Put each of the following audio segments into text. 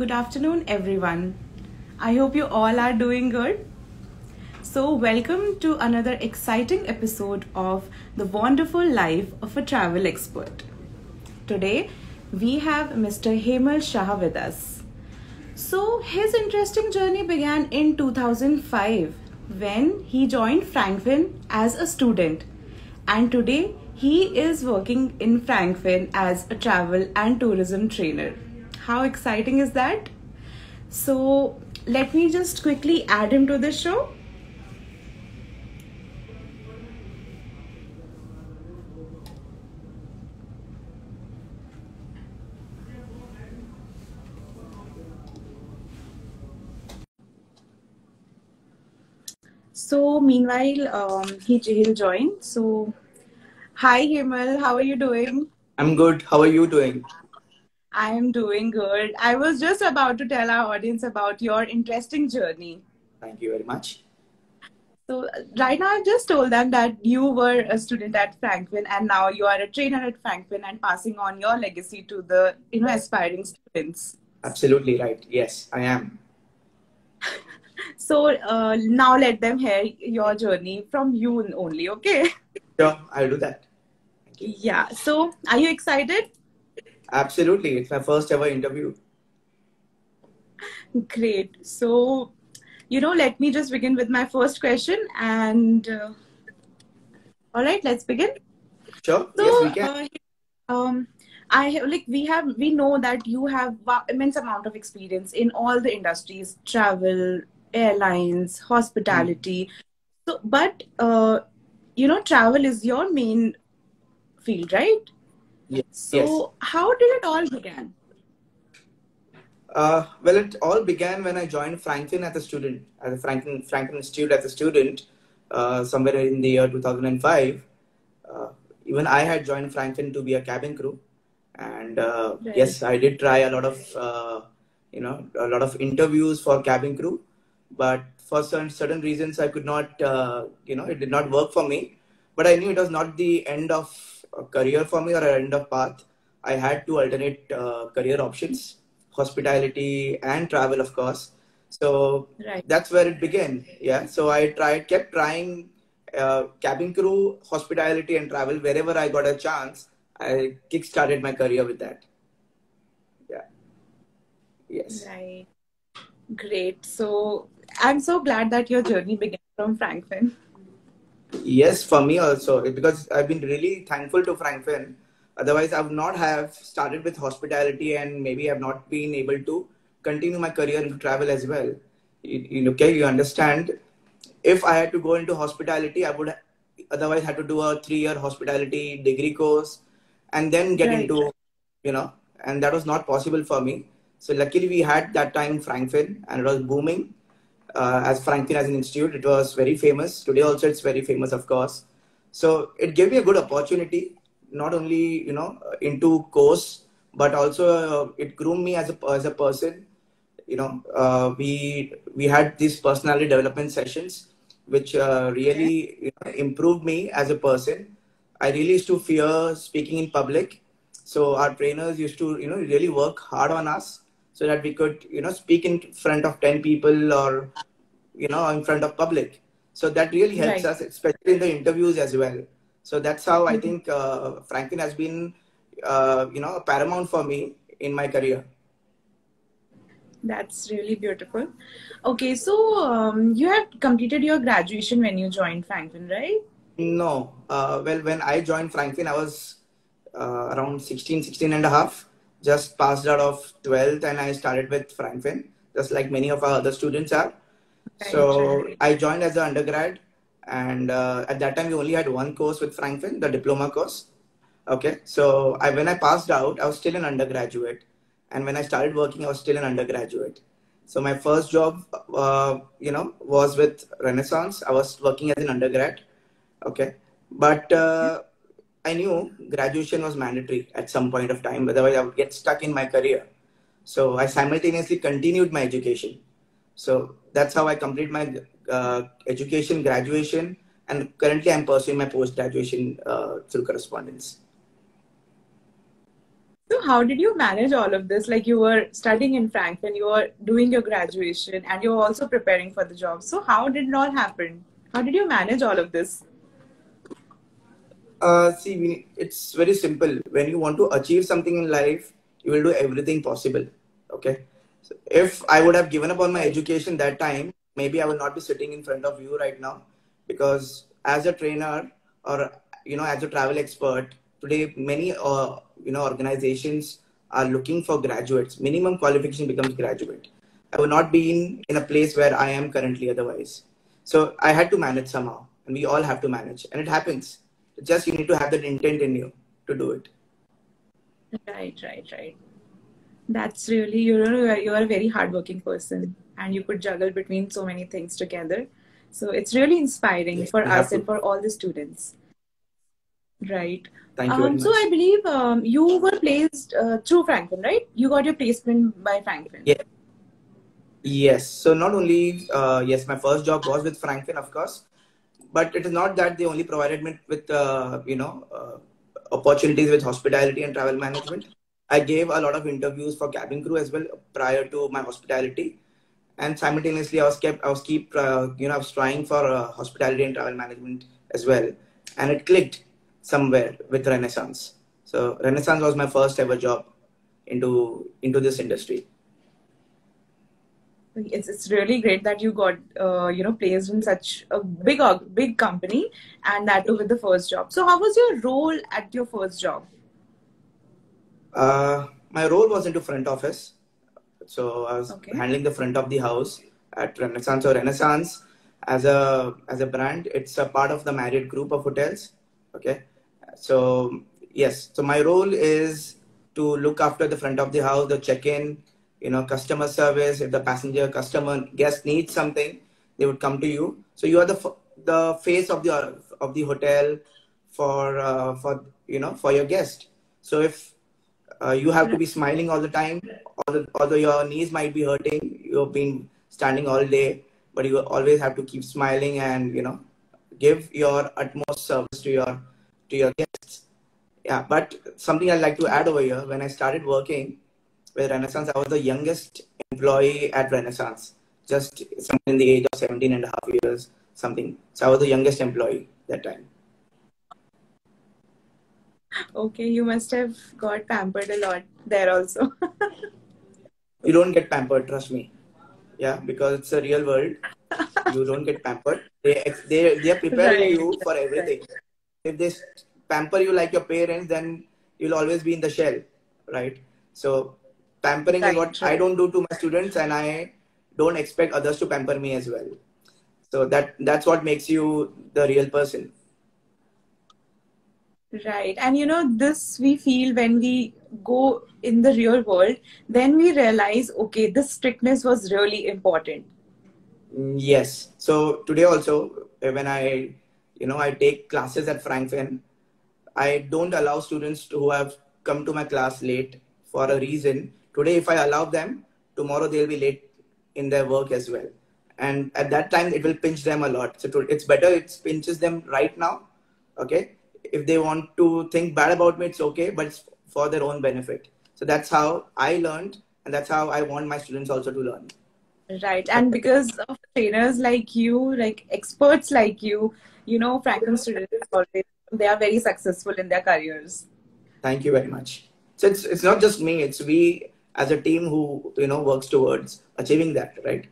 Good afternoon, everyone. I hope you all are doing good. So, welcome to another exciting episode of The Wanderful Life of a Travel Expert. Today, we have Mr. Hemal Shah with us. So, his interesting journey began in 2005 when he joined Frankfinn as a student, and today he is working in Frankfinn as a travel and tourism trainer. How exciting is that? So, let me just quickly add him to the show. So, meanwhile, um, he, he'll join. So, hi, Hemal, how are you doing? I'm good. How are you doing? I am doing good. I was just about to tell our audience about your interesting journey. Thank you very much. So, right now, I just told them that you were a student at Frankfinn and now you are a trainer at Frankfinn and passing on your legacy to the you know aspiring students. Absolutely right. Yes, I am. So, uh, now let them hear your journey from you only, okay? Sure, I'll do that. Yeah. So, are you excited? Absolutely. It's my first ever interview. Great. So, you know, let me just begin with my first question. And uh, all right, let's begin. Sure. So, yes, we can. uh, um, I have like we have we know that you have immense amount of experience in all the industries, travel, airlines, hospitality. So, but uh, you know, travel is your main field, right? Yes. So, yes. how did it all begin? Uh, well, it all began when I joined Frankfinn as a student, at the Frankfinn, Frankfinn Institute as a student, uh, somewhere in the year 2005. Uh, even I had joined Frankfinn to be a cabin crew. And uh, Right. yes, I did try a lot of, uh, you know, a lot of interviews for cabin crew. But for certain, certain reasons, I could not, uh, you know, it did not work for me. But I knew it was not the end of a career for me or an end of path. I had to alternate uh, career options hospitality and travel, of course. So Right. that's where it began. Yeah. So I tried, kept trying uh, cabin crew, hospitality, and travel wherever I got a chance. I kick-started my career with that. Yeah. Yes. Right. Great. So I'm so glad that your journey began from Frankfinn. Yes, for me also because I've been really thankful to Frankfinn. Otherwise, I would not have started with hospitality and maybe I've not been able to continue my career into travel as well. You, okay? You understand? If I had to go into hospitality, I would otherwise had to do a three-year hospitality degree course and then get Right. into, you know, and that was not possible for me. So luckily, we had that time Frankfinn and it was booming uh, as Frankfinn as an institute. It was very famous. Today also it's very famous, of course. So it gave me a good opportunity, not only you know into course, but also uh, it groomed me as a as a person. You know, uh, we we had these personality development sessions, which uh, really you know, improved me as a person. I really used to fear speaking in public, so our trainers used to you know really work hard on us so that we could you know speak in front of 10 people or you know in front of public so that really helps Right. us especially in the interviews as well so that's how i Mhm. think uh, frankfinn has been uh, you know paramount for me in my career That's really beautiful. Okay, so um, you had completed your graduation when you joined Frankfinn, right? no uh, well when i joined frankfinn i was uh, around 16 16 and a half just passed out of 12th and i started with frankfinn just like many of our other students are Right, So right. I joined as an undergrad, and uh, at that time we only had one course with Frankfinn, the diploma course. Okay, so I when I passed out, I was still an undergraduate, and when I started working, I was still an undergraduate. So my first job, uh, you know, was with Renaissance. I was working as an undergrad. Okay, but uh, I knew graduation was mandatory at some point of time, otherwise I would get stuck in my career. So I simultaneously continued my education. So that's how I complete my uh, education, graduation, and currently I'm pursuing my post graduation uh, through correspondence. So how did you manage all of this? Like you were studying in Frankfinn, you were doing your graduation, and you were also preparing for the job. So how did it all happen? How did you manage all of this? Uh, see, we, it's very simple. When you want to achieve something in life, you will do everything possible. Okay. So if I would have given up on my education that time, maybe I would not be sitting in front of you right now. Because as a trainer or you know as a travel expert, today many uh, you know organizations are looking for graduates. Minimum qualification becomes graduate. I would not be in, in a place where I am currently otherwise. So I had to manage somehow, and we all have to manage, and it happens just you need to have that intent in you to do it. Right right right. That's really you know you are a very hardworking person and you could juggle between so many things together. So it's really inspiring yes, for us and for all the students. Right. Thank you um, so i believe um, you were placed uh, through frankfinn right? You got your placement by frankfinn. Yeah yes. So not only uh, yes my first job was with frankfinn of course but it is not that they only provided me with uh, you know uh, opportunities with hospitality and travel management. I gave a lot of interviews for cabin crew as well prior to my hospitality, and simultaneously I was kept I was keep uh, you know I was trying for uh, hospitality and travel management as well, and it clicked somewhere with Renaissance. So Renaissance was my first ever job into into this industry it's it's really great that you got uh, you know placed in such a big big company and that too with the first job. So how was your role at your first job? Uh, my role was into front office. So i was okay. handling the front of the house at renaissance or renaissance. As a as a brand it's a part of the marriott group of hotels. Okay? So yes. So my role is to look after the front of the house the check-in you know customer service if the passenger customer guest needs something they would come to you. So you are the the face of the of the hotel for uh, for you know for your guest. So if uh, you have to be smiling all the time although, although your knees might be hurting you've been standing all day but you always have to keep smiling and you know give your utmost service to your to your guests. Yeah but something i'd like to add over here when i started working Renaissance, I was the youngest employee at Renaissance, just something in the age of 17 and a half years, something. So I was the youngest employee that time. Okay, you must have got pampered a lot there also. you don't get pampered, trust me. Yeah, because it's a real world. you don't get pampered. They they they are preparing right. you for everything. If they pamper you like your parents, then you'll always be in the shell, right? So pampering right, is what i don't do to my students and i don't expect others to pamper me as well. So that that's what makes you the real person. Right. And you know this we feel when we go in the real world then we realize okay this strictness was really important. Mm, yes. So today also when i you know i take classes at frankfinn i don't allow students who have come to my class late for a reason Today, if I allow them, tomorrow they'll be late in their work as well. And at that time, it will pinch them a lot. So to, it's better it pinches them right now. Okay. If they want to think bad about me, it's okay, but it's for their own benefit. So that's how I learned, and that's how I want my students also to learn. Right. And because of trainers like you, like experts like you, you know, Frankfinn students always they are very successful in their careers. Thank you very much. So it's it's not just me, it's we as a team who you know works towards achieving that right?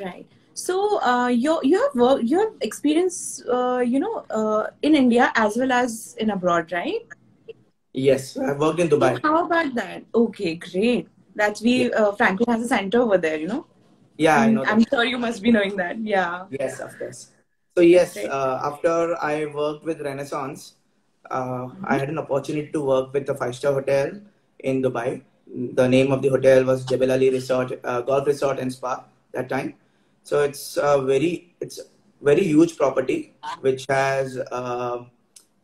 Right. So uh, you you have work you have experience uh, you know uh, in india as well as in abroad right? Yes i've worked in dubai. So how about that? Okay great. That's we yeah. Uh, franklin has a center over there you know? Yeah i know i'm sure you must be knowing that. Yeah. Yes of course. So yes uh, after i worked with renaissance mm-hmm. i had an opportunity to work with a five star hotel in dubai the name of the hotel was Jebel Ali Resort, uh, Golf Resort and Spa that time. So it's a very it's very huge property which has uh,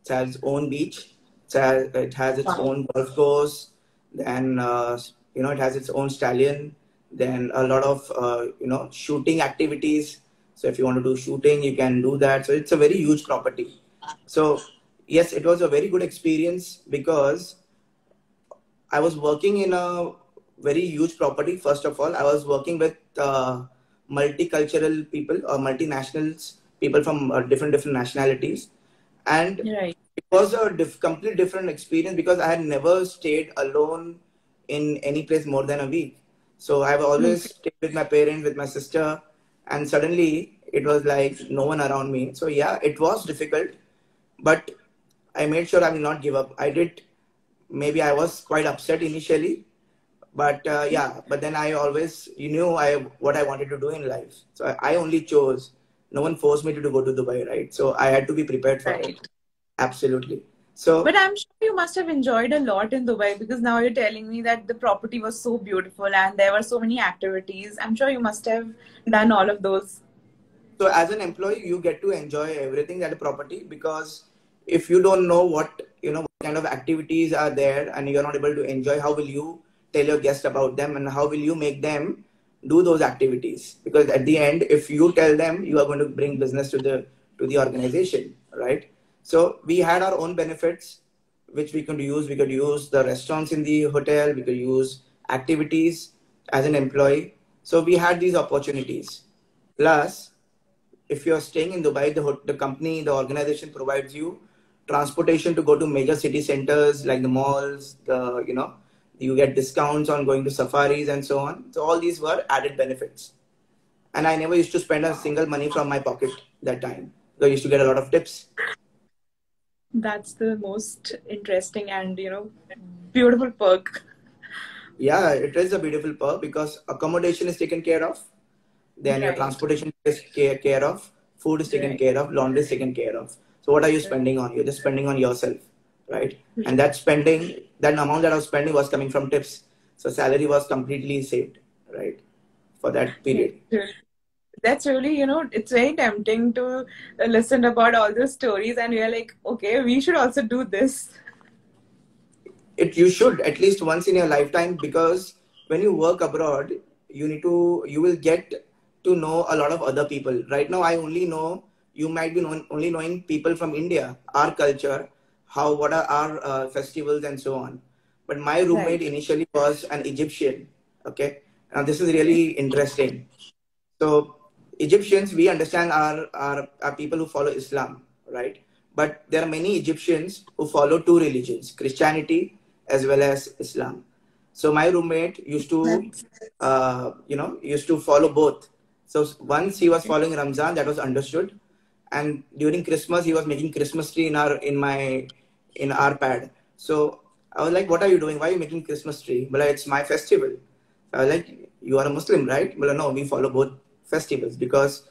it has own beach. It has, it has its own golf course. Then uh, you know it has its own stallion. Then a lot of uh, you know shooting activities. So if you want to do shooting, you can do that. So it's a very huge property. So yes, it was a very good experience because I was working in a very huge property. First of all, I was working with uh, multicultural people or multinationals, people from uh, different different nationalities, and Right. it was a diff- completely different experience because I had never stayed alone in any place more than a week. So I've always stayed with my parents, with my sister, and suddenly it was like no one around me. So yeah, it was difficult, but I made sure I will not give up. I did. Maybe I was quite upset initially, but uh, yeah. But then I always, you knew, I what I wanted to do in life. So I, I only chose. No one forced me to, to go to Dubai, right? So I had to be prepared for it. Absolutely. So But I'm sure you must have enjoyed a lot in Dubai because now you're telling me that the property was so beautiful and there were so many activities. I'm sure you must have done all of those. So as an employee, you get to enjoy everything at a property because if you don't know what you know what kind of activities are there and you're not able to enjoy, how will you tell your guests about them and how will you make them do those activities? Because at the end, if you tell them, you are going to bring business to the to the organization, right? So we had our own benefits, which we could use. We could use the restaurants in the hotel. We could use activities as an employee. So we had these opportunities. Plus, if you're staying in Dubai, the, the company, the organization provides you transportation to go to major city centers like the malls, the, you know, you get discounts on going to safaris and so on. So all these were added benefits. And I never used to spend a single money from my pocket that time. So I used to get a lot of tips. That's the most interesting and, you know, beautiful perk. Yeah, it is a beautiful perk because accommodation is taken care of. Then your transportation is care, care of. Food is taken Right. care of. Laundry is taken care of. So what are you spending on? You're just spending on yourself, right? And that spending, that amount that I was spending was coming from tips. So salary was completely saved, right? For that period. That's really, you know, it's very tempting to uh, listen about all those stories and we're like, okay, we should also do this. it you should at least once in your lifetime because when you work abroad you need to you will get to know a lot of other people right now i only know you might be known, only knowing people from india our culture how what are our uh, festivals and so on but my roommate Right. initially was an egyptian okay now this is really interesting so Egyptians, we understand are, are, are people who follow Islam, right? But there are many Egyptians who follow two religions, Christianity as well as Islam. So my roommate used to, uh, you know, used to follow both. So once he was following Ramzan, that was understood, and during Christmas he was making Christmas tree in our in my in our pad. So I was like, "What are you doing? Why are you making Christmas tree?" But it's my festival. I was like, "You are a Muslim, right?" Well, no, we follow both festivals because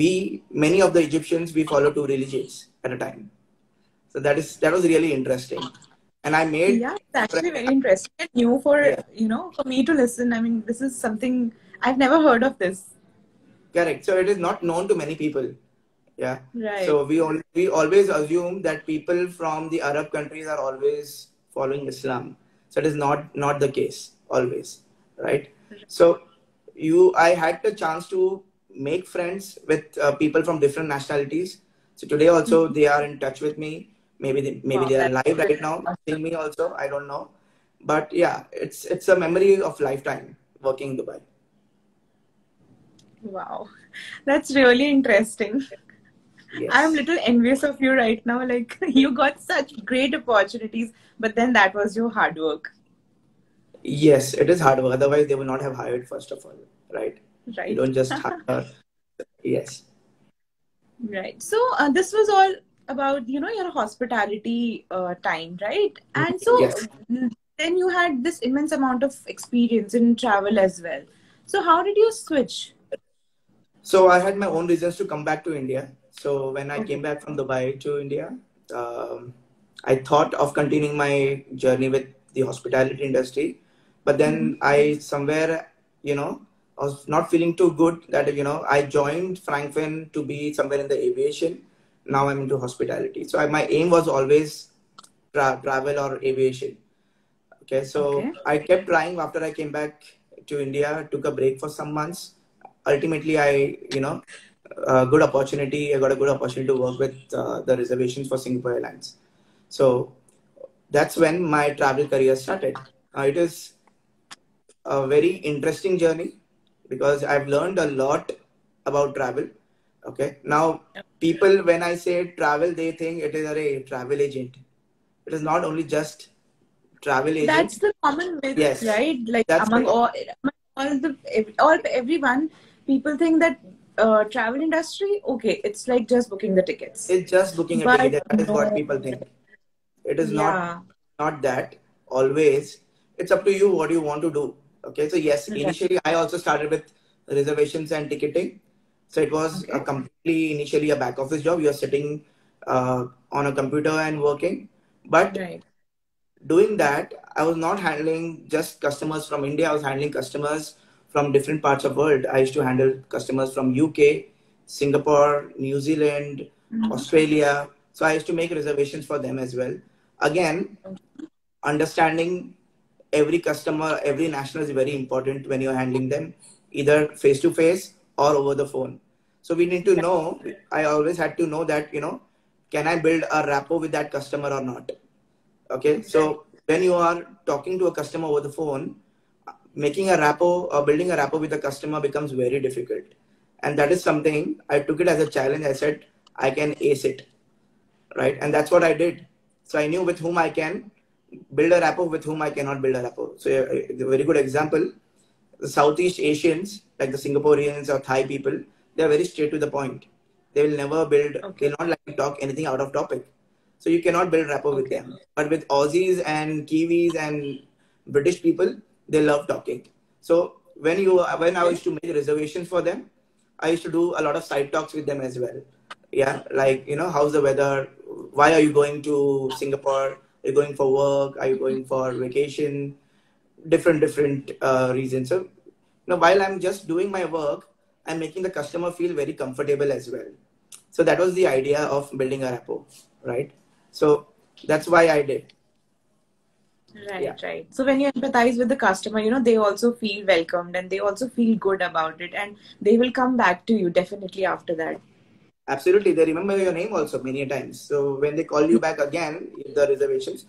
we many of the Egyptians we follow two religions at a time. So that is that was really interesting, and I made Yeah, it's actually very interesting and new for, Yeah. you know, for me to listen. I mean, this is something I've never heard of this. correct. So it is not known to many people. Yeah. Right. So we all, we always assume that people from the Arab countries are always following Islam. So it is not not the case always, right? So you, I had the chance to make friends with uh, people from different nationalities. So today also they are in touch with me. Maybe they, maybe Wow, they are live right now seeing me also. I don't know, but yeah, it's it's a memory of lifetime working in Dubai. Wow. That's really interesting. Yes. I'm a little envious of you right now. Like, you got such great opportunities, but then that was your hard work, Yes, it is hard work. Otherwise, they will not have hired first of all, right? Right. You don't just hire. Yes. Right. So, uh, this was all about, you know, your hospitality uh, time, right? And so, Yes. mm, then you had this immense amount of experience in travel as well. So, how did you switch? So I had my own reasons to come back to India. So when I came back from Dubai to India, um, I thought of continuing my journey with the hospitality industry, but then I somewhere, you know, I was not feeling too good that you know I joined Frankfinn to be somewhere in the aviation. Now I'm into hospitality. So I, my aim was always tra- travel or aviation. Okay, so Okay. I kept trying after I came back to India, took a break for some months. Ultimately, I, you know, a good opportunity, I got a good opportunity to work with uh, the reservations for Singapore Airlines. So that's when my travel career started. Uh, it is a very interesting journey because I've learned a lot about travel. Okay. Now, people, when I say travel, they think it is a travel agent. It is not only just travel agent. That's the common myth, Yes. right? Like That's among right. all, among all the all everyone, people think that uh, travel industry, okay, it's like just booking the tickets. It's just booking a But ticket. That is what people think. It is not yeah. not that always it's up to you what you want to do okay so yes Right. initially i also started with reservations and ticketing so it was a completely initially a back office job you're sitting uh, on a computer and working but Right. doing that i was not handling just customers from india i was handling customers from different parts of world i used to handle customers from uk singapore new zealand Mhm. australia so i used to make reservations for them as well again understanding every customer, every national is very important when you're handling them, either face to face or over the phone. So we need to know, I always had to know that, you know, can I build a rapport with that customer or not? Okay. So when you are talking to a customer over the phone, making a rapport or building a rapport with the customer becomes very difficult. And that is something I took it as a challenge. I said, I can ace it. Right. And that's what I did. So I knew with whom I can build a rapport with whom I cannot build a rapport. So a, a very good example, the Southeast Asians, like the Singaporeans or Thai people, they are very straight to the point. They will never build, Okay. they'll not like to talk anything out of topic. So you cannot build rapport with them. But with Aussies and Kiwis and British people, they love talking. So when you when I used to make reservations for them, I used to do a lot of side talks with them as well. Yeah, like you know, how's the weather? Why are you going to Singapore? Are you going for work? Are you going for vacation? Different different uh, reasons. So now while I'm just doing my work, I'm making the customer feel very comfortable as well. So that was the idea of building a rapport, right? So that's why I did. Right, Yeah. right. So when you empathize with the customer, you know, they also feel welcomed and they also feel good about it and they will come back to you definitely after that. Absolutely, they remember your name also many a times. So when they call you back again, the reservations,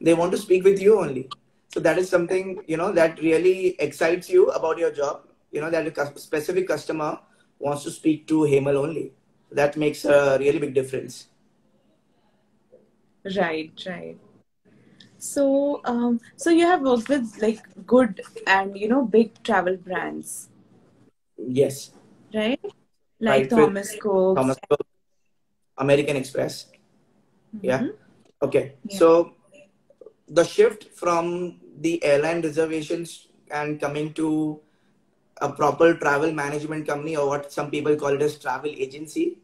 they want to speak with you only. So that is something you know that really excites you about your job. You know that a specific customer wants to speak to Hemal only. That makes a really big difference. Right, right. So, um, so you have worked with like good and you know big travel brands, Yes, right? Like Right, Thomas Cook. Thomas Cook, American Express. Yeah. Mhm. Okay. Yeah. So the shift from the airline reservations and coming to a proper travel management company or what some people call it as travel agency,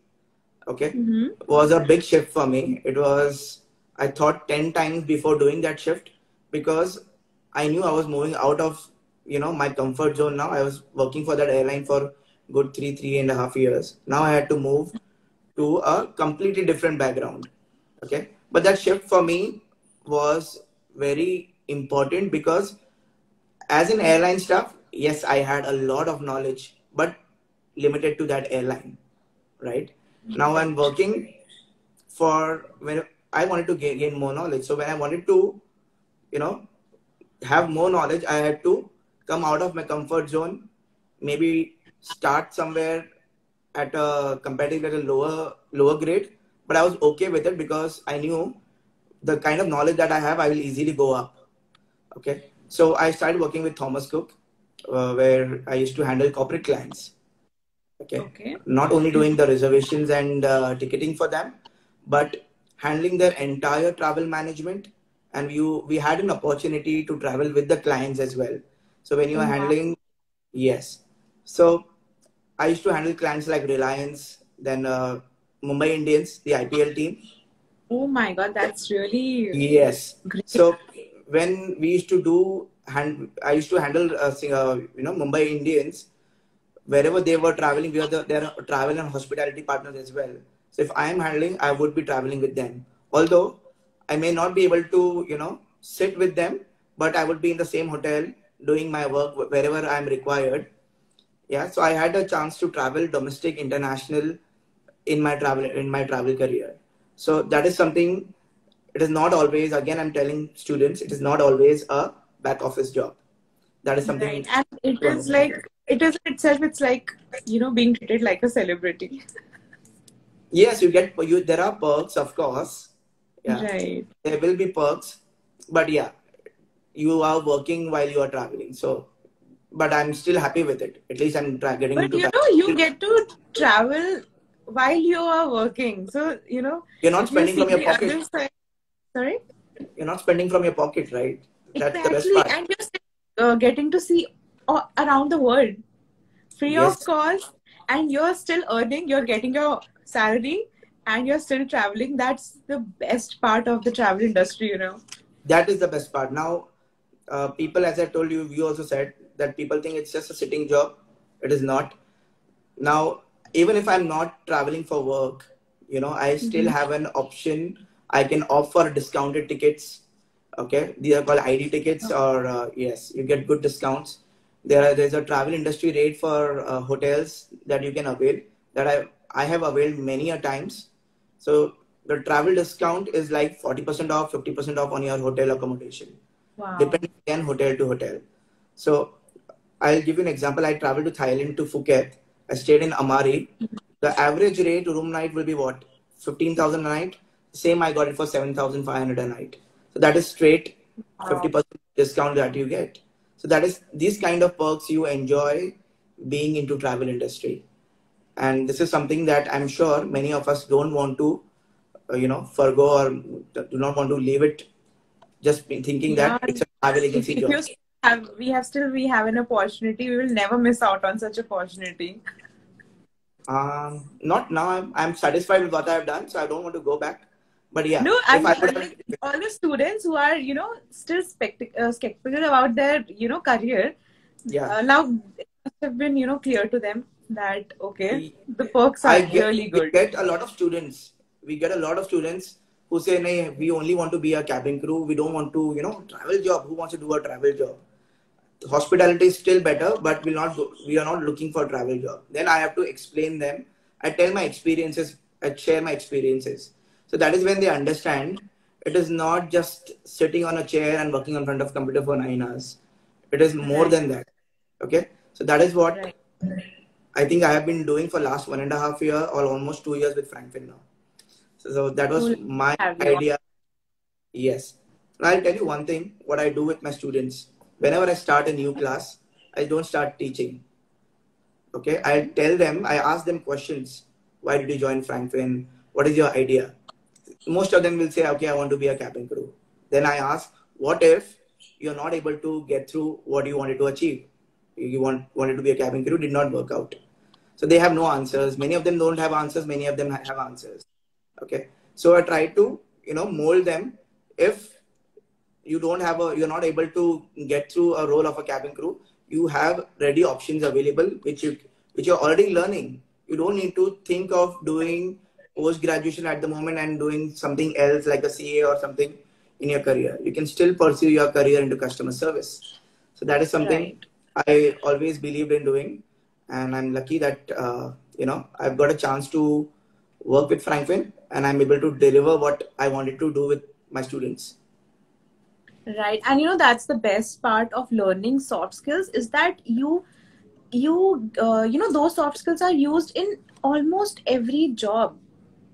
okay, Mhm. was a big shift for me. It was, I thought 10 times before doing that shift because I knew I was moving out of, you know, my comfort zone now. I was working for that airline for good three, three and a half years. Now I had to move to a completely different background. Okay. But that shift for me was very important because as an airline staff, yes, I had a lot of knowledge, but limited to that airline. Right. Now I'm working for when I wanted to gain, gain more knowledge. So when I wanted to, you know, have more knowledge, I had to come out of my comfort zone, maybe start somewhere at a comparatively at a lower lower grade, but I was okay with it because I knew the kind of knowledge that I have, I will easily go up. Okay, so I started working with Thomas Cook, uh, where I used to handle corporate clients. Okay, Okay. not only doing the reservations and uh, ticketing for them, but handling their entire travel management. And you, we had an opportunity to travel with the clients as well. So when you are Wow. handling, yes. So I used to handle clients like Reliance, then uh, Mumbai Indians, the IPL team. Oh my God, that's really Yes. great. So when we used to do hand, I used to handle uh, uh, you know Mumbai Indians wherever they were traveling. We are the, their travel and hospitality partners as well. So if I am handling, I would be traveling with them. Although I may not be able to you know sit with them, but I would be in the same hotel doing my work wherever I am required. Yeah. So I had a chance to travel domestic, international in my travel in my travel career. So that is something it is not always again i'm telling students it is not always a back office job. That is something. Right. And it is like it is itself. It's like you know being treated like a celebrity. Yes, you get you. There are perks, of course. Yeah. Right. There will be perks, but yeah, you are working while you are traveling. So, but I'm still happy with it. At least I'm tra- getting But into. you know, you get to travel while you are working. So you know. You're not if you spending from your pocket. side- Sorry. You're not spending from your pocket, right? That's the best Exactly, part. and you're still, uh, getting to see uh, around the world free Yes. of cost, and you're still earning. You're getting your salary, and you're still traveling. That's the best part of the travel industry, you know. that is the best part now uh, people as i told you you also said that people think it's just a sitting job it is not now even if i'm not traveling for work you know i still Mhm. have an option i can offer discounted tickets okay these are called id tickets or uh, yes you get good discounts there are there's a travel industry rate for uh, hotels that you can avail that i i have availed many a times so the travel discount is like 40% off 50% off on your hotel accommodation Wow. depending on hotel to hotel. So I'll give you an example. I traveled to Thailand to Phuket. I stayed in Amari. The average rate room night will be what? 15,000 a night. Same I got it for 7,500 a night. So that is straight Wow. 50% discount that you get. So that is these kind of perks you enjoy being into travel industry. And this is something that I'm sure many of us don't want to, uh, you know, forgo or do not want to leave it just be thinking that Yeah. it's a travel agency job. have, we have still we have an opportunity. We will never miss out on such opportunity. Um, not now. I'm, I'm satisfied with what I've done, so I don't want to go back. But yeah, No, I mean, I have, all the students who are, you know, still uh, skeptical about their, you know, career, yeah, uh, now it must have been, you know, clear to them that okay, We- the perks are I get, really we good. get a lot of students. We get a lot of students who say, "Nay, we only want to be a cabin crew. We don't want to, you know, travel job. Who wants to do a travel job? Hospitality is still better, but we'll not. Go, we are not looking for travel job." Then I have to explain them. I tell my experiences. I share my experiences. So that is when they understand. It is not just sitting on a chair and working in front of computer for nine hours. It is more than that. Okay. So that is what Right. I think I have been doing for last one and a half year or almost two years with Frankfinn now. So, so that was my idea. Yes. I'll tell you one thing, what I do with my students. Whenever I start a new class, I don't start teaching. Okay. I tell them, I ask them questions. Why did you join Frankfinn? What is your idea? Most of them will say, okay, I want to be a cabin crew. Then I ask, what if you're not able to get through what you wanted to achieve? You want, wanted to be a cabin crew, did not work out. So they have no answers. Many of them don't have answers. Many of them have answers. Okay. So I try to, you know, mold them. If you don't have a, you're not able to get through a role of a cabin crew, you have ready options available, which you, which you're already learning. You don't need to think of doing post graduation at the moment and doing something else like a CA or something in your career. You can still pursue your career into customer service. So that is something I always believed in doing, and I'm lucky that uh, you know I've got a chance to work with Frankfinn, and I'm able to deliver what I wanted to do with my students. right. And you know that's the best part of learning soft skills is that you you uh, you know those soft skills are used in almost every job.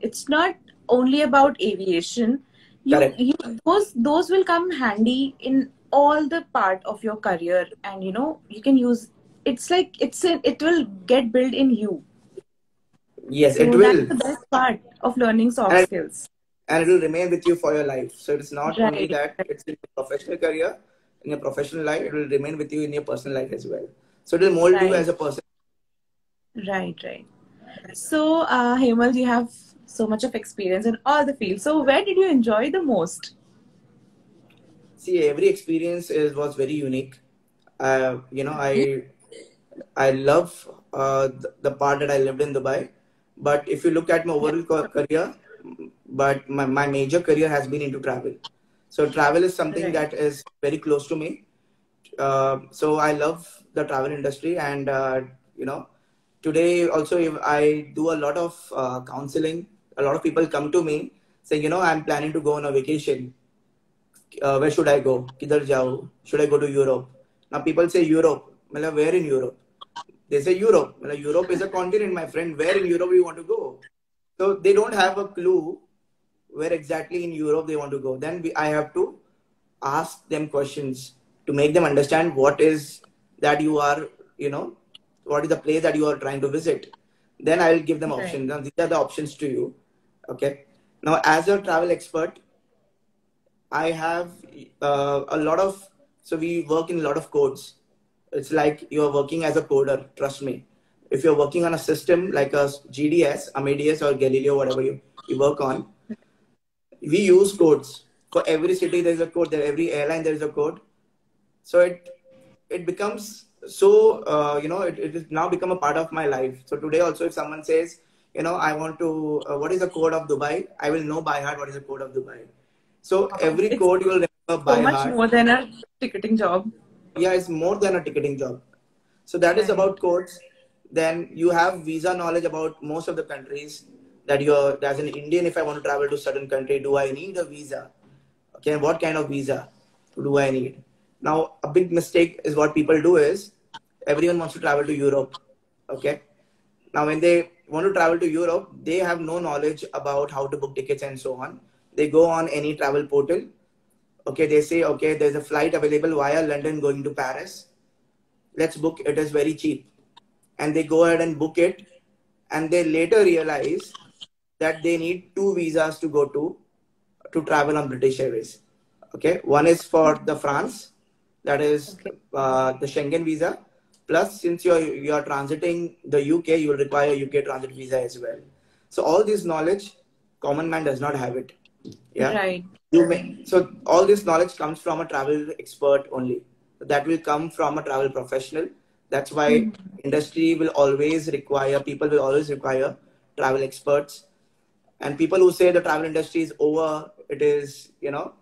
It's not only about aviation. You, you those those will come handy in all the part of your career and you know you can use it's like it's a, it will get built in you Yes, so it that's will, the best part of learning soft And- skills and it will remain with you for your life. So it's not only that it's in your professional career, in your professional life, it will remain with you in your personal life as well. So it will mold you as a person. Right, right. So, uh, Hemal, you have so much of experience in all the fields. So, where did you enjoy the most? See every experience is was very unique. Uh, you know i i love uh, the, the part that i lived in dubai. But if you look at my overall career but my, my major career has been into travel. So travel is something that is very close to me. Uh, so i love the travel industry and uh, you know today also if i do a lot of uh, counseling a lot of people come to me saying you know i'm planning to go on a vacation uh, where should I go? Kidhar jao? Should I go to Europe? Now people say Europe. Matlab, where in Europe? They say Europe. Matlab, Europe is a continent, my friend. Where in Europe you want to go? So they don't have a clue where exactly in Europe they want to go. Then we, I have to ask them questions to make them understand what is that you are, you know, what is the place that you are trying to visit. Then I will give them options. Now these are the options to you. Okay. Now, as a travel expert, I have uh, a lot of, so we work in a lot of codes. It's like you're working as a coder, trust me. If you're working on a system like a GDS, Amadeus, or Galileo, whatever you, you work on, we use codes. For every city, there's a code. There, every airline, there is a code. So it it becomes so uh, you know it, it has now become a part of my life. So today also, if someone says, you know, I want to, uh, what is the code of Dubai? I will know by heart what is the code of Dubai. So every code you will remember by so much heart. more than a ticketing job. Yeah, it's more than a ticketing job. So that is about codes. Then you have visa knowledge about most of the countries that you're as an Indian. If I want to travel to certain country, do I need a visa? Okay, what kind of visa do I need? Now, a big mistake is what people do is everyone wants to travel to Europe. Okay, now when they want to travel to Europe, they have no knowledge about how to book tickets and so on. They go on any travel portal. Okay, they say, okay, there's a flight available via London going to Paris. Let's book it is very cheap. And they go ahead and book it. And they later realize that they need two visas to go to to travel on british airways. Okay one is for the france that is Okay. uh, the schengen visa. Plus since you're you're transiting the uk you will require a uk transit visa as well. So all this knowledge common man does not have it yeah. Right. you may so all this knowledge comes from a travel expert only. That will come from a travel professional. That's why hmm. industry will always require people will always require travel experts. And people who say the travel industry is over it is you know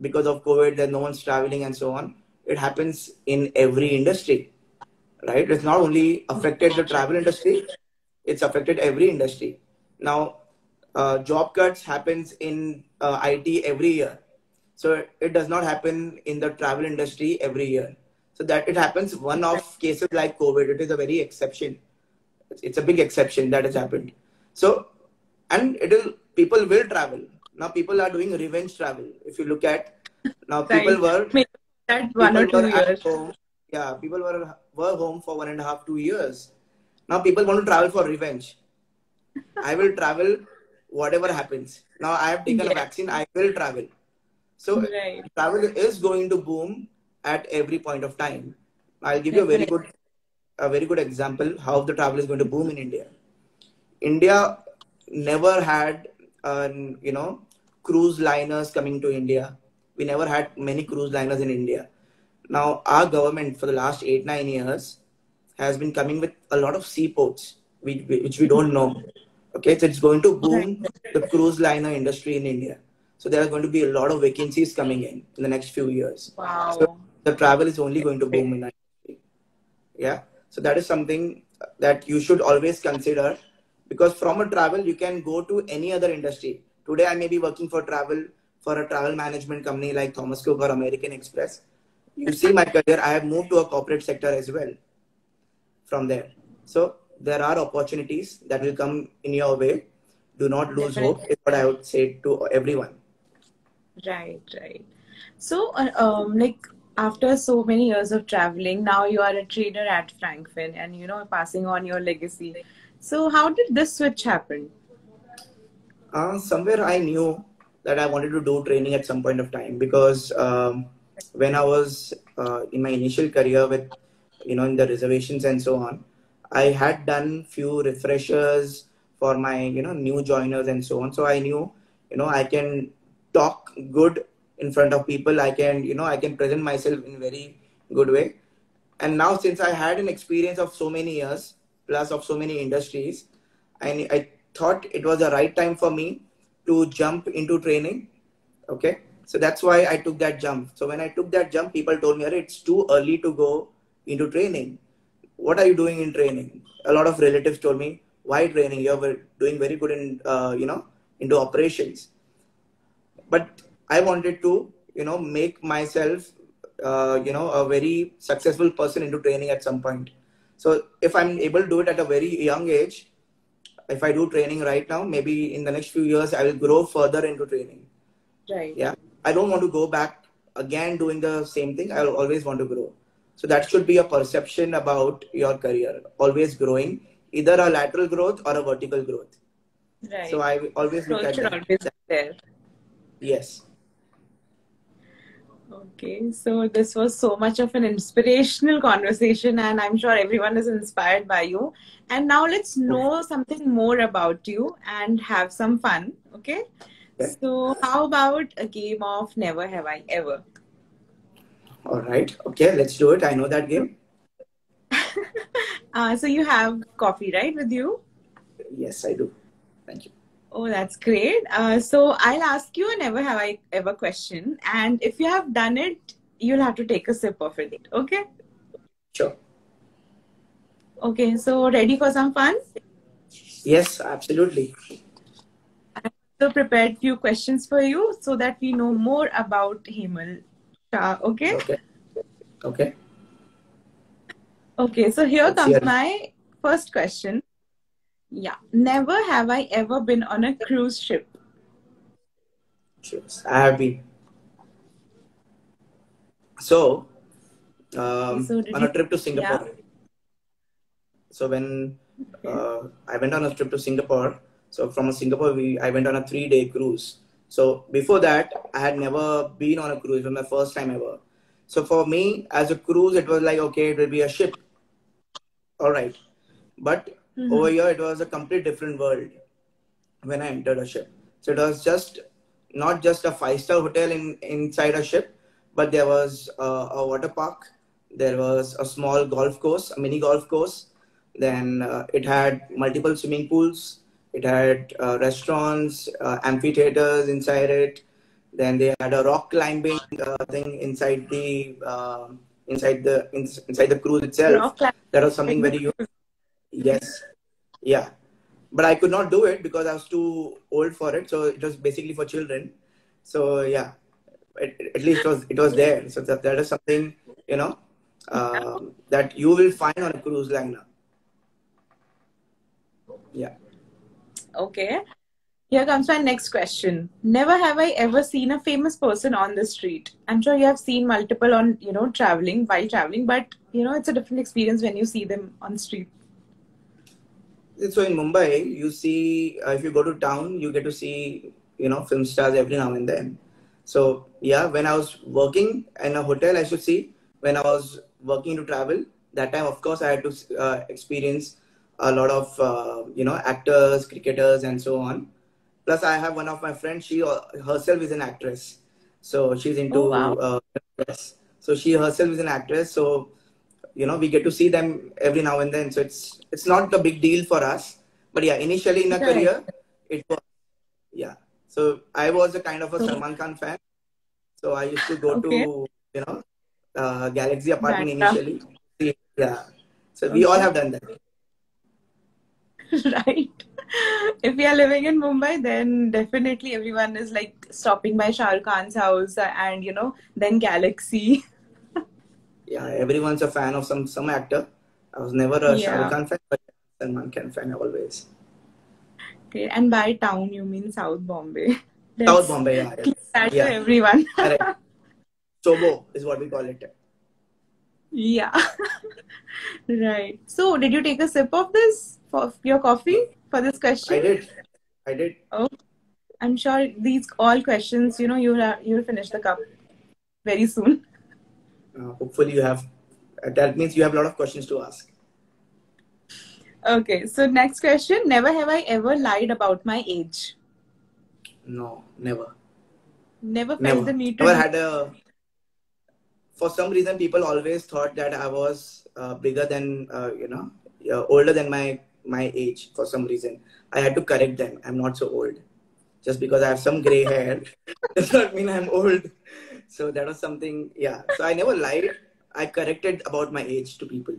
because of covid that no one's traveling and so on it happens in every industry right? It's not only affected the travel industry it's affected every industry. Now uh, job cuts happens in uh, it every year so it does not happen in the travel industry every year so that it happens one of cases like covid it is a very exception it's, a big exception that has happened so and it will people will travel now people are doing revenge travel if you look at now people were that one or two years. home. Yeah, people were were home for one and a half, two years. Now people want to travel for revenge. I will travel whatever happens. Now I have taken a vaccine. I will travel. So Right. travel is going to boom at every point of time. I'll give you a very good, a very good example how the travel is going to boom in India. India never had, um, you know, cruise liners coming to India. We never had many cruise liners in India. Now, our government for the last eight, nine years has been coming with a lot of seaports, which, which we don't know. Okay, so it's going to boom the cruise liner industry in India. So there are going to be a lot of vacancies coming in in the next few years. Wow. So the travel is only going to boom in industry. Yeah. So that is something that you should always consider because from a travel you can go to any other industry. Today I may be working for travel for a travel management company like Thomas Cook or American Express. You see my career, I have moved to a corporate sector as well from there. So there are opportunities that will come in your way. Do not lose hope, is what I would say to everyone. Right, right. So, uh, um, like after so many years of traveling, now you are a trainer at Frankfinn and you know passing on your legacy. So, how did this switch happen? Uh, somewhere I knew that I wanted to do training at some point of time because um, when I was uh, in my initial career with, you know, in the reservations and so on, I had done few refreshers for my, you know, new joiners and so on. So I knew, you know, I can talk good in front of people. I can, you know, I can present myself in very good way. And now since I had an experience of so many years plus of so many industries, I, I thought it was the right time for me to jump into training. Okay. So that's why I took that jump. So when I took that jump, people told me, it's too early to go into training. What are you doing in training? A lot of relatives told me, why training? You're doing very good in, uh, you know, into operations. But I wanted to, you know make myself uh, you know a very successful person into training at some point so if i'm able to do it at a very young age if i do training right now maybe in the next few years i will grow further into training right yeah i don't want to go back again doing the same thing i'll always want to grow so that should be a perception about your career always growing either a lateral growth or a vertical growth right so i always look Growth at that. always there yes Okay, so this was so much of an inspirational conversation, and I'm sure everyone is inspired by you. And now let's know something more about you and have some fun. Okay, Okay. so how about a game of Never Have I Ever? All right okay let's do it i know that game Uh, so you have coffee, right, with you? yes i do thank you Oh, that's great. Uh, so I'll ask you a Never Have I Ever question, and if you have done it, you'll have to take a sip of it. Okay? sure Okay, so ready for some fun? yes absolutely So prepared few questions for you so that we know more about Hemal Shah. Okay. okay okay Okay. So here Let's comes hear my first question. Yeah. Never have I ever been on a cruise ship. Cheers. I have been. So, um, So on a trip to Singapore. So when uh, I went on a trip to Singapore, so from Singapore we I went on a three day cruise. So before that, I had never been on a cruise. It was my first time ever. So for me, as a cruise, it was like okay, it will be a ship. All right, but Mhm. over here it was a complete different world when I entered a ship. So it was just not just a five star hotel in inside a ship, but there was a, a water park. There was a small golf course, a mini golf course. Then uh, it had multiple swimming pools. It had uh, restaurants, uh, amphitheaters inside it. Then they had a rock climbing uh, thing inside the uh, inside the ins- inside the cruise itself. That was something very unique. Yes. Yeah. But I could not do it because I was too old for it. So it was basically for children. So yeah, at, at least it was it was there. So that, that is something you know um, that you will find on a cruise liner. Yeah. Okay. Here comes my next question. Never have I ever seen a famous person on the street. I'm sure you have seen multiple on, you know, traveling while traveling, but you know, it's a different experience when you see them on street. So in Mumbai, you see uh, if you go to town, you get to see you know film stars every now and then. So yeah, when I was working in a hotel, I should see when I was working to travel. That time, of course, I had to uh, experience a lot of uh, you know actors, cricketers, and so on. Plus, I have one of my friends. She uh, herself is an actress, so she's into Oh, wow. uh, yes. So she herself is an actress. So you know we get to see them every now and then. So it's it's not a big deal for us. But yeah, initially in a Right. career, it was yeah. So I was a kind of a Salman Khan fan. So I used to go Okay. to you know uh, Galaxy apartment initially. Yeah. So we all have done that. right. If we are living in Mumbai, then definitely everyone is like stopping by Shah Rukh Khan's house and you know, then Galaxy. Yeah, everyone's a fan of some some actor. I was never a Shah Yeah. Rukh Khan fan, but Salman Khan fan always. Okay. And by town you mean South Bombay. South Bombay, yeah. that Yeah. everyone. Correct. Sobo is what we call it. Yeah. Right. So did you take a sip of this for your coffee for this question? I did. I did. Oh, I'm sure these all questions, you know, you'll you'll finish the cup very soon. Uh, hopefully you have. That means you have a lot of questions to ask. Okay, so next question. Never have I ever lied about my age. No, never. Never felt Never. the need to. Never had a. For some reason, people always thought that I was uh, bigger than uh, you know, uh, older than my my age. For some reason, I had to correct them. I'm not so old. Just because I have some gray hair does not mean I'm old. So that was something. Yeah. So I never lied. I corrected about my age to people.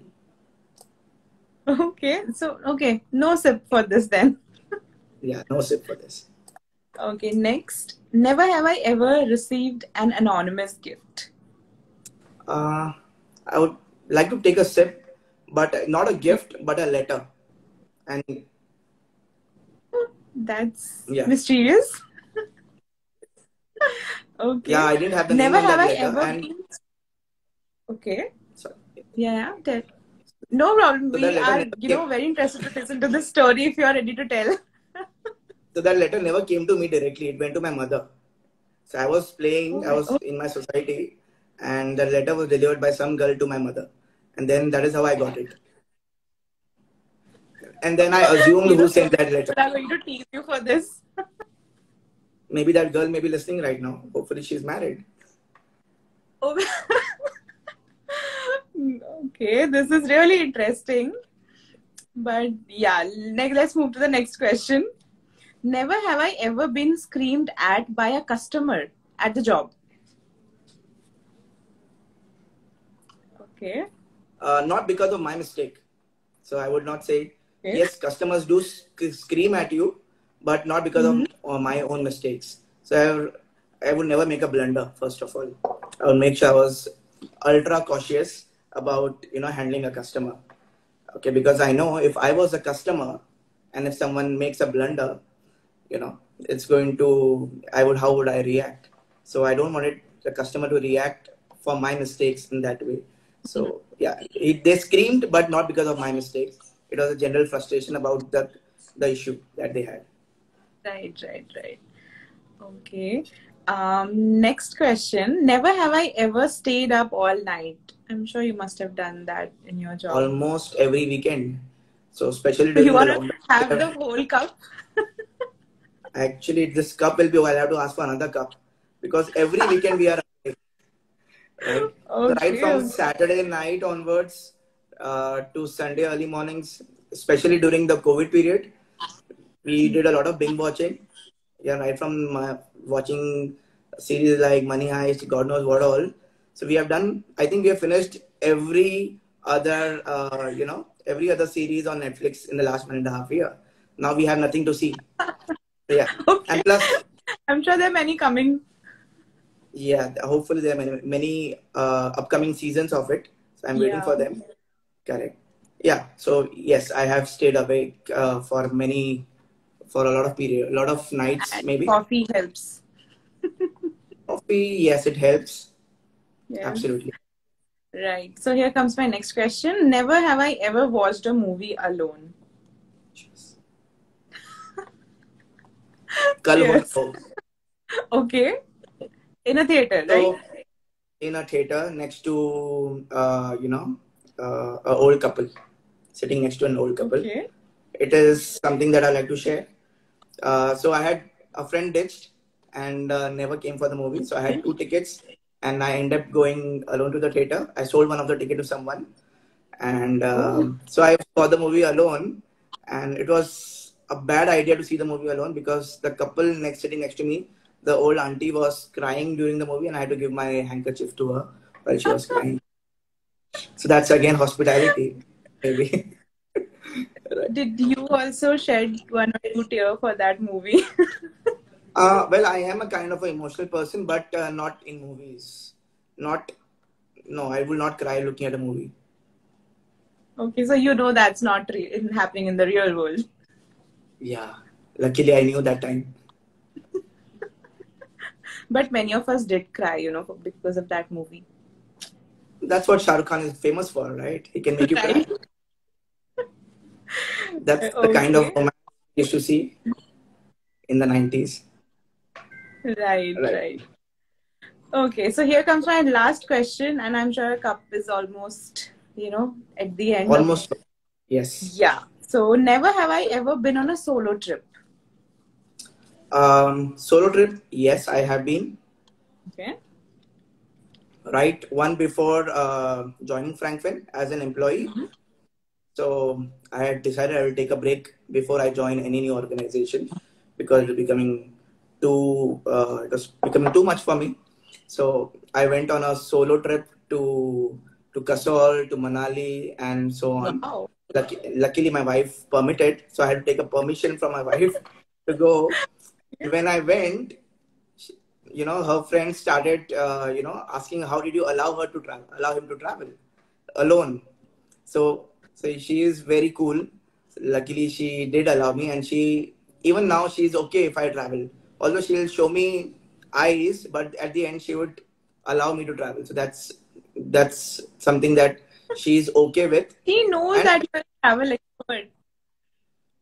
Okay, so okay, no sip for this then. Yeah. No sip for this. Okay, next. Never have I ever received an anonymous gift. Uh, I would like to take a sip, but not a gift, but a letter. And That's Yeah. mysterious. okay. yeah, I didn't have the Never have I letter. ever and been. Okay. sorry. Yeah, yeah. Tell. No problem. So we are, you know, very interested to listen to the story if you are ready to tell. So that letter never came to me directly. It went to my mother. So I was playing, I Oh, was in my society, and the letter was delivered by some girl to my mother. And then that is how I got it. And then I assumed who sent that letter. Are going to tease you for this. Maybe that girl may be listening right now. Hopefully she's married. Oh. okay, this is really interesting. But yeah, next, let's move to the next question. Never have I ever been screamed at by a customer at the job. Okay. Uh, not because of my mistake. So I would not say, Okay. yes, customers do sc- scream at you, but not because of uh, my own mistakes. So I, would- I would never make a blunder, first of all. I would make sure I was ultra cautious about, you know, handling a customer. Okay, because I know if I was a customer and if someone makes a blunder, you know, it's going to, I would, how would I react? So I don't want it, the customer to react for my mistakes in that way. So yeah, it, they screamed, but not because of my mistakes. It was a general frustration about the the issue that they had. Right, right, right. Okay. Um, next question. Never have I ever stayed up all night. I'm sure you must have done that in your job. Almost every weekend. So especially during you want to have the whole cup? Actually, this cup will be. I'll have to ask for another cup because every weekend we are. Right? So right from Saturday night onwards uh, to Sunday early mornings, especially during the COVID period, we did a lot of binge watching. Yeah, right from uh, watching series like Money Heist, God knows what all. So we have done. I think we have finished every other, uh, you know, every other series on Netflix in the last one and a half year. Now we have nothing to see. Yeah, Okay. and plus I'm sure there are many coming. Yeah, hopefully there are many, many uh, upcoming seasons of it. So I'm waiting Yeah. for them. Correct. Yeah. So yes, I have stayed awake uh, for many, for a lot of period, a lot of nights And maybe. Coffee helps. Coffee, yes, it helps. Yeah. Absolutely. Right. So here comes my next question. Never have I ever watched a movie alone. Yes. Okay. In a theater, So, right? in a theater next to, uh, you know, uh, an old couple, sitting next to an old couple. Okay. it is something that I like to share. Uh, so I had a friend ditched and uh, never came for the movie. So I had two tickets and I ended up going alone to the theater. I sold one of the ticket to someone, and um, so I saw the movie alone. And it was a bad idea to see the movie alone because the couple next sitting next to me, the old auntie was crying during the movie, and I had to give my handkerchief to her while she was crying. So that's again hospitality, maybe. Did you also shed one or two tears for that movie? Uh, well, I am a kind of an emotional person, but uh, not in movies. Not, no, I will not cry looking at a movie. okay, so you know that's not re- happening in the real world. Yeah, luckily I knew that time. But many of us did cry, you know, because of that movie. That's what Shah Rukh Khan is famous for, right? He can make you cry. That's the kind of Okay. romance we used to see in the 90s. Right, Right. right. Okay, so here comes my last question, and I'm sure cup is almost, you know, at the end. of- Almost, yes. Yeah. So never have I ever been on a solo trip. Um, solo trip, yes, I have been. Okay. right one before uh, joining Frankfinn as an employee. So I had decided I will take a break before I join any new organization because it was becoming too uh, it was becoming too much for me. So I went on a solo trip to to Kasol, to Manali, and so on. Wow. Lucky, luckily, my wife permitted, so I had to take a permission from my wife to go. When I went, she- you know, her friends started, uh, you know, asking how did you allow her to travel, allow him to travel alone. So, so she is very cool. Luckily, she did allow me, and she even now she's okay if I travel. Although she'll show me eyes, but at the end she would allow me to travel. So that's that's something that she's okay with. He knows And- that you're a travel expert.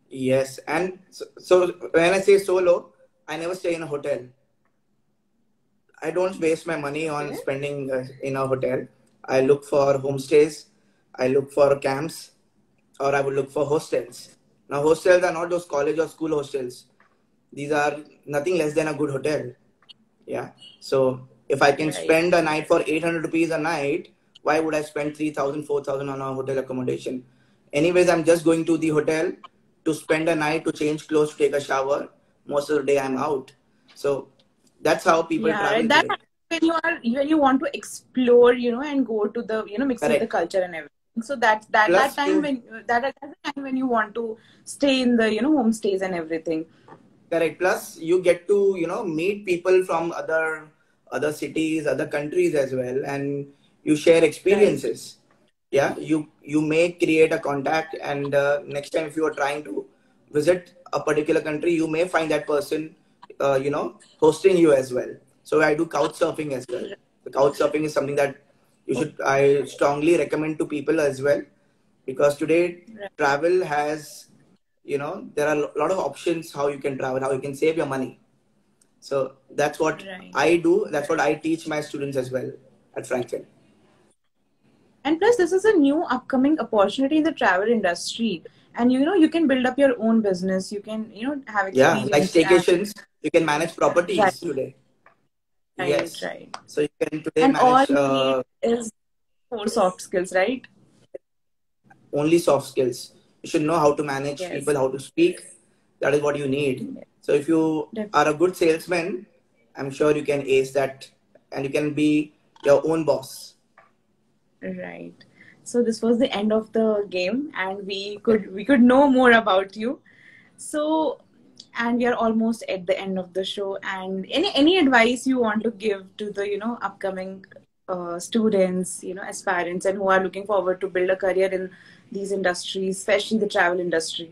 Yes, and so, so when I say solo, I never stay in a hotel. I don't waste my money on spending uh, in a hotel. I look for homestays, I look for camps, or I would look for hostels. Now, hostels are not those college or school hostels. These are nothing less than a good hotel. Yeah. So if I can Right. spend a night for 800 rupees a night, why would I spend 3000, 4000 on a hotel accommodation? Anyways, I'm just going to the hotel to spend a night to change clothes, to take a shower. Most of the day I'm out. So that's how people yeah, travel. That when you are when you want to explore, you know, and go to the you know mix with the culture and everything. So that that Plus that time you- when that that's the time when you want to stay in the you know homestays and everything. Correct. Plus, you get to you know meet people from other other cities, other countries as well, and you share experiences. Yeah, you you may create a contact, and uh, next time if you are trying to visit a particular country, you may find that person, uh, you know, hosting you as well. So I do couch surfing as well. The couch surfing is something that you should I strongly recommend to people as well, because today travel has you know there are a lot of options how you can travel how you can save your money so that's what Right. i do that's what i teach my students as well at frankfinn And plus, this is a new upcoming opportunity in the travel industry. And you know, you can build up your own business. You can, you know, have yeah like and- you can manage properties Right. today Right, yes right. so you can today And all manage you uh, is four soft skills, right? only soft skills you should know how to manage Yes. people how to speak that is what you need so if you Definitely. are a good salesman i'm sure you can ace that and you can be your own boss Right. So this was the end of the game, and we could we could know more about you. So, and we are almost at the end of the show. And any any advice you want to give to the you know upcoming uh, students, you know, aspirants, and who are looking forward to build a career in these industries, especially the travel industry.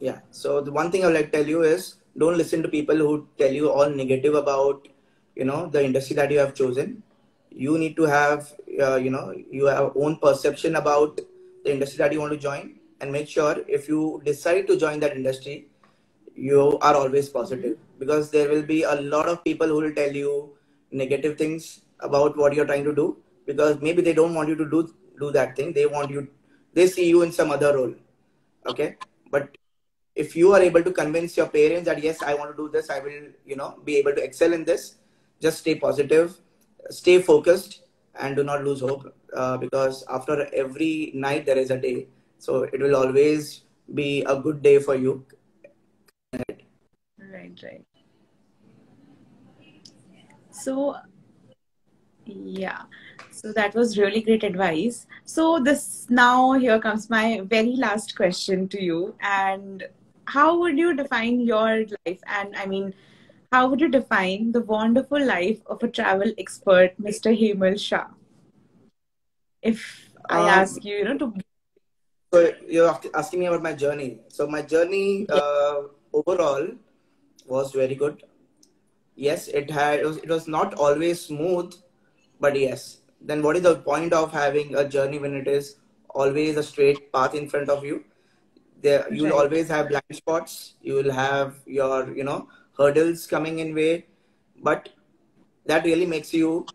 Yeah. So the one thing I would like to tell you is don't listen to people who tell you all negative about, you know, the industry that you have chosen. You need to have, uh, you know, you have own perception about the industry that you want to join, and make sure if you decide to join that industry, you are always positive. Because there will be a lot of people who will tell you negative things about what you're trying to do because maybe they don't want you to do do that thing. They want you, they see you in some other role. Okay, but if you are able to convince your parents that yes i want to do this. I will you know be able to excel in this. Just stay positive stay focused and do not lose hope uh, because after every night there is a day so it will always be a good day for you Right, right. So, yeah. So that was really great advice. So this now here comes my very last question to you. And how would you define your life? And I mean, how would you define the Wanderful life of a travel expert, Mr. Hemal Shah? If I Um, ask you, you know, to so you're asking me about my journey so my journey uh, overall was very good yes it had it was, it was not always smooth but yes then what is the point of having a journey when it is always a straight path in front of you there you will Right. always have blind spots you will have your you know hurdles coming in way but that really makes you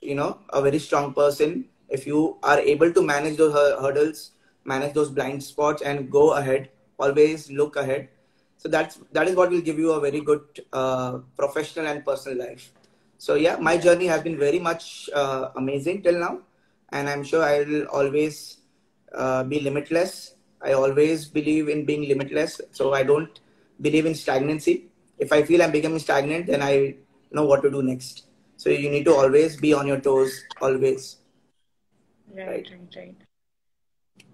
you know a very strong person. If you are able to manage those hurdles manage those blind spots and go ahead always look ahead so that's that is what will give you a very good uh, professional and personal life. So yeah my journey has been very much uh, amazing till now and i'm sure i will always uh, be limitless. I always believe in being limitless so i don't believe in stagnancy if i feel i'm becoming stagnant then i know what to do next so you need to always be on your toes always Right, Right. right, right.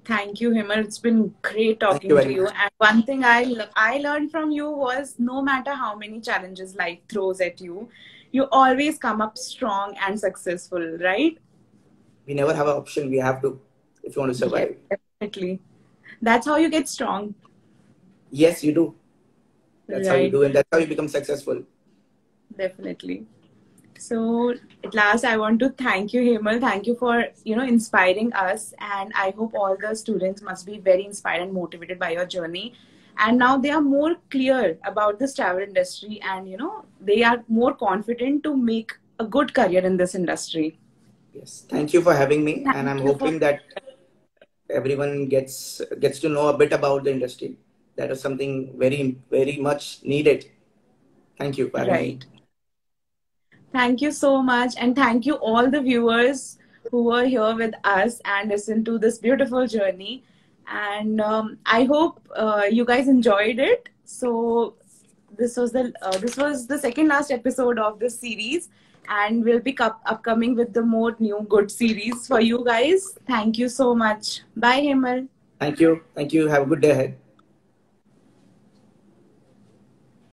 Thank you, Hemal. It's been great talking you to you. much. And one thing I I learned from you was no matter how many challenges life throws at you, you always come up strong and successful, right? We never have an option. We have to if you want to survive. Yes, definitely. That's how you get strong. Yes, you do. That's how you do, and that's how you become successful. Definitely. So at last, I want to thank you, Hemal. Thank you for you know inspiring us, and I hope all the students must be very inspired and motivated by your journey. And now they are more clear about this travel industry, and you know they are more confident to make a good career in this industry. Yes. Thank you for having me, Thank and I'm you for- hoping that everyone gets gets to know a bit about the industry. That is something very very much needed. Thank you me. Right. Thank you so much, and thank you all the viewers who were here with us and listened to this beautiful journey. And um, I hope uh, you guys enjoyed it. So this was the uh, this was the second last episode of this series, and we'll be up upcoming with the more new good series for you guys. Thank you so much. Bye, Hemal. Thank you. Thank you. Have a good day ahead.